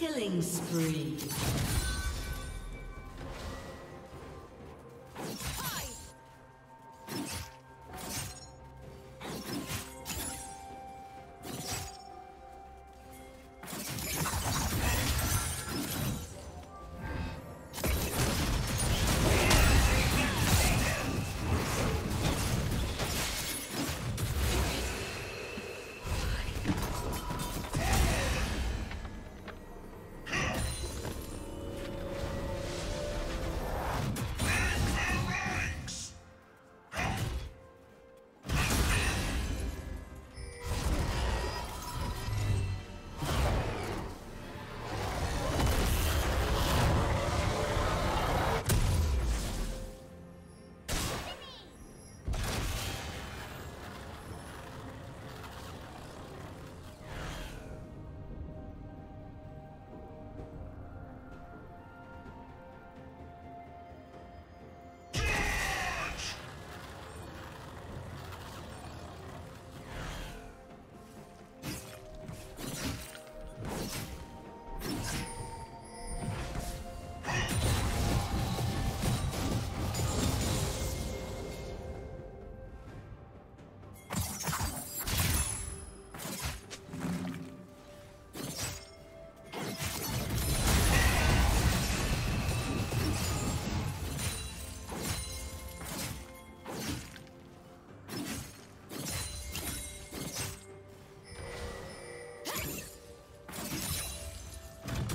Killing spree.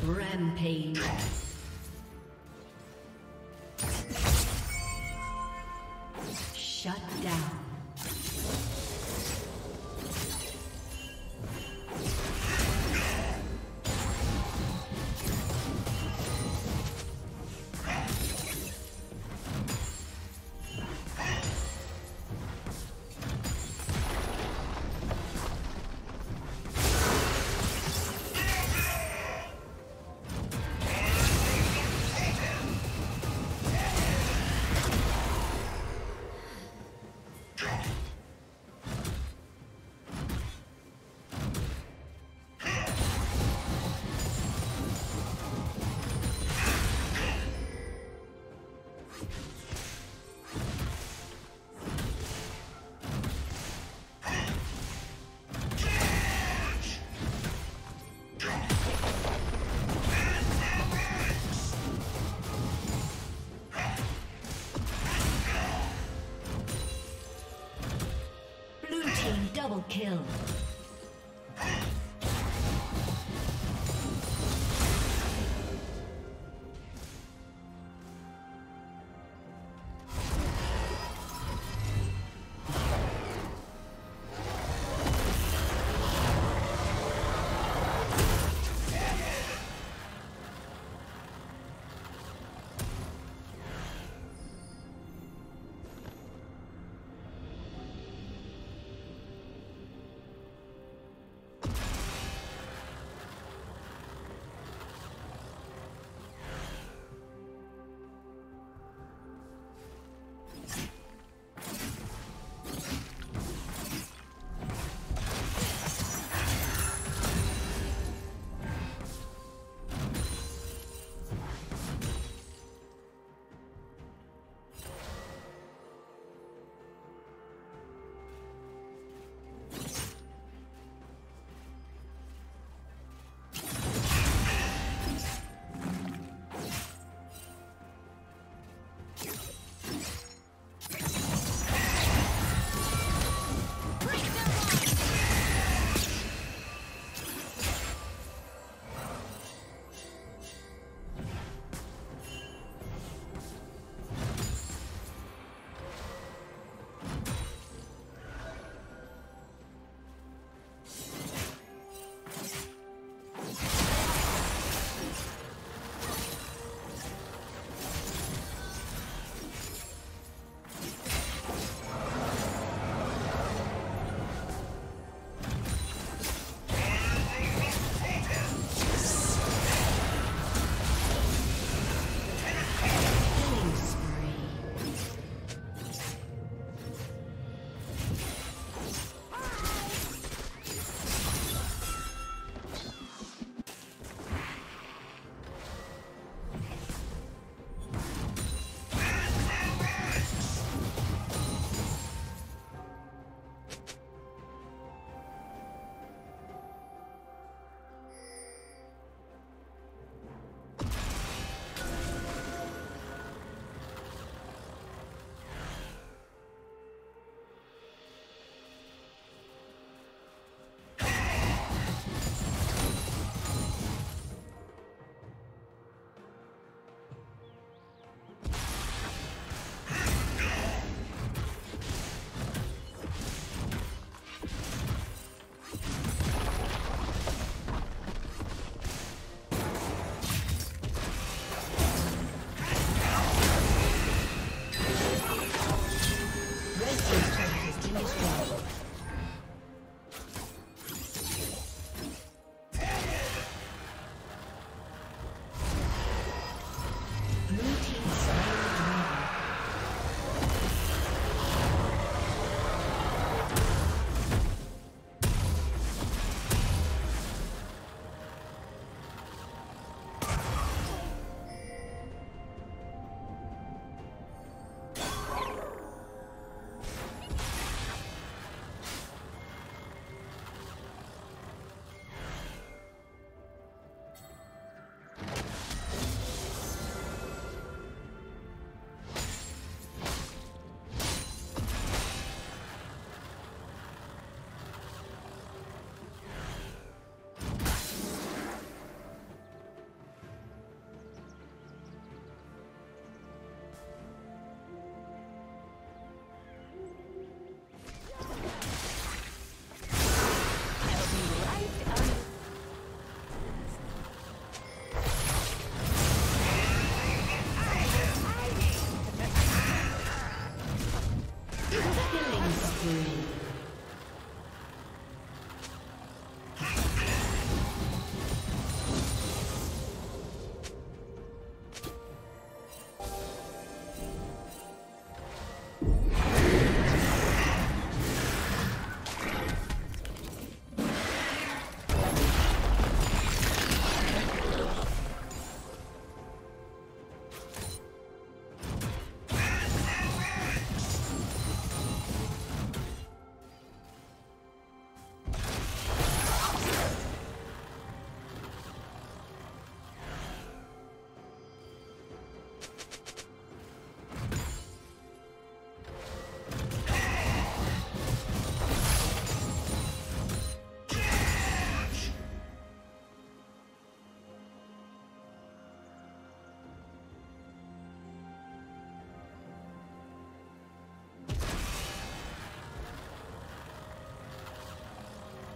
Rampage. Double